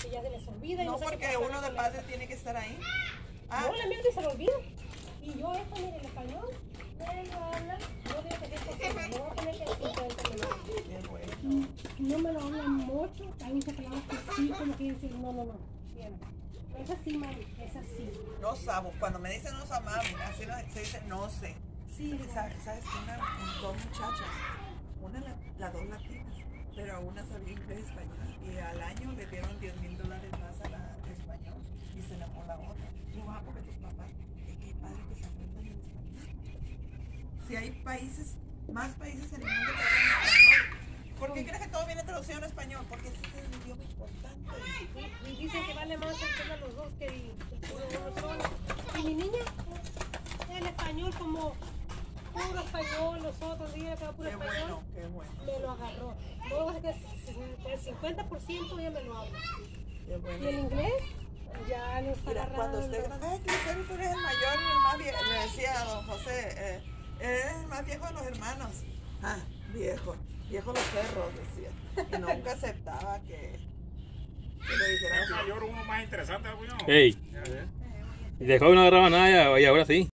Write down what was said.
porque ya se les olvida. y No sé qué porque uno de padres tiene que estar ahí. Ah, No, la mía ni se olvida. Y yo mire, en español, lo habla, yo digo que es posible, no voy a tener que decir no. No me lo hablan mucho, hay muchas palabras que sí, como que dicen, no, no, no. No es así, mami, es así. No sabo. Cuando me dicen no sabemos, así no, se dice no sé. Sí, ¿Sabes? ¿Sabes? Una, un- dos muchachas, una, la- las dos latinas, pero una sabía inglés español. Y al año le dieron 10 mil dólares más a la de español y se enamoró la otra. Ah, porque tus papás, es que padre que se aprendan el español. Si hay países, más países en el mundo que hablan español. ¿Por qué crees que todo viene traducido en español? Porque ese es el idioma importante. Y, dicen que vale más el de los dos que el. Y mi niña, el español como puro español, los otros días que puro Qué español, bueno, qué bueno, me lo agarró. Luego es que el 50% ya me lo habla. qué bueno. Y el inglés, Mira, cuando usted grande, ay, Cristel, tú eres el mayor, el más viejo, le decía a don José, eh, eres el más viejo de los hermanos. Ah, viejo, viejo los cerros, decía. Y nunca aceptaba que, que le dijeran Es mayor, uno más interesante, ¿no? Ey, dejó que no agarraba nada y ahora sí.